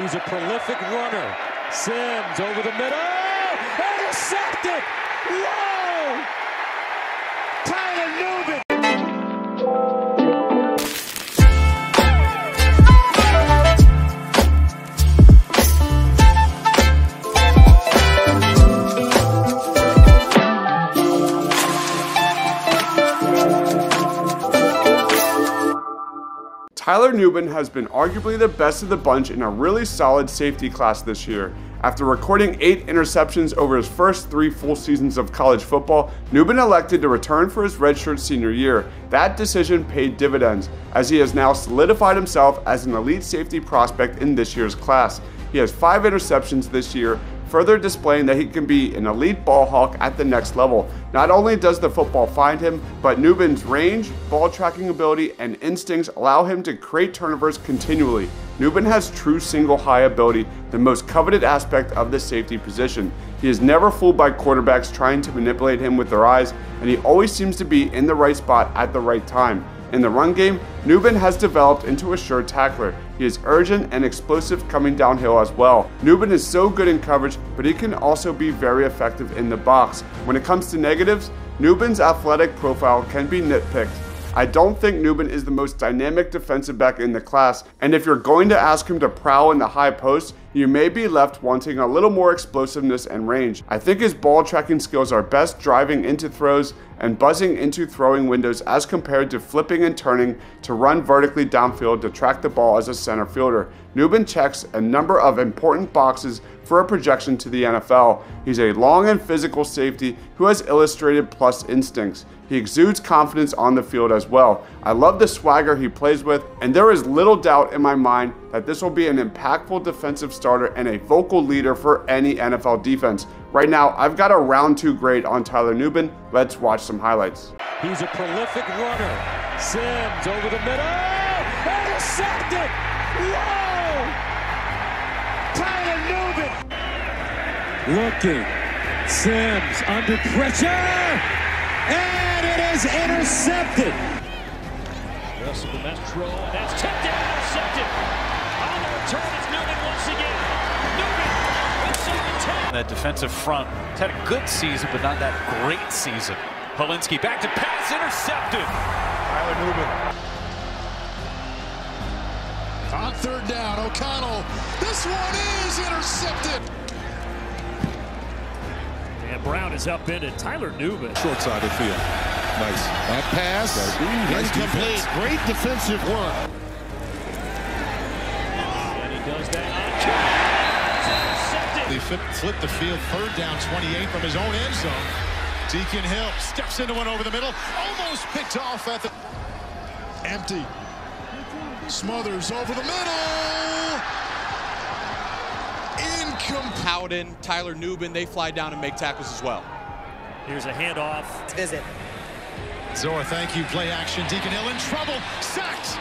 He's a prolific runner. Sims over the middle. Intercepted. Whoa! Tyler Nubin has been arguably the best of the bunch in a really solid safety class this year. After recording eight interceptions over his first three full seasons of college football, Nubin elected to return for his redshirt senior year. That decision paid dividends, as he has now solidified himself as an elite safety prospect in this year's class. He has five interceptions this year, further displaying that he can be an elite ball hawk at the next level. Not only does the football find him, but Nubin's range, ball tracking ability, and instincts allow him to create turnovers continually. Nubin has true single high ability, the most coveted aspect of the safety position. He is never fooled by quarterbacks trying to manipulate him with their eyes, and he always seems to be in the right spot at the right time. In the run game, Nubin has developed into a sure tackler. He is urgent and explosive coming downhill as well. Nubin is so good in coverage, but he can also be very effective in the box. When it comes to negatives, Nubin's athletic profile can be nitpicked. I don't think Nubin is the most dynamic defensive back in the class, and if you're going to ask him to prowl in the high post, you may be left wanting a little more explosiveness and range. I think his ball tracking skills are best driving into throws and buzzing into throwing windows as compared to flipping and turning to run vertically downfield to track the ball as a center fielder. Nubin checks a number of important boxes for a projection to the NFL. He's a long and physical safety who has illustrated plus instincts. He exudes confidence on the field as well. I love the swagger he plays with, and there is little doubt in my mind that this will be an impactful defensive starter and a vocal leader for any NFL defense. Right now, I've got a round two grade on Tyler Nubin. Let's watch some highlights. He's a prolific runner. Sims over the middle. Oh, intercepted. Whoa! Tyler Nubin. Looking. Sims under pressure. And it is intercepted. Russell Metro. That's tipped and intercepted. On return, it's Nubin once again. Nubin, Russell the 10. That defensive front had a good season, but not that great season. Polinsky back to pass, intercepted. Tyler Nubin. On third down, O'Connell. This one is intercepted. And Brown is up in. Tyler Nubin. Short side of the field. Nice. That pass. Nice Incomplete. Great defensive work. And he does that on catch. It's intercepted. They flip, flip the field, third down, 28 from his own end zone. Deacon Hill steps into one over the middle, almost picked off at the... Empty. Smothers over the middle. Incomplete. Howden, Tyler Nubin, they fly down and make tackles as well. Here's a handoff. Visit. Zora, thank you. Play action. Deacon Hill in trouble. Sacked.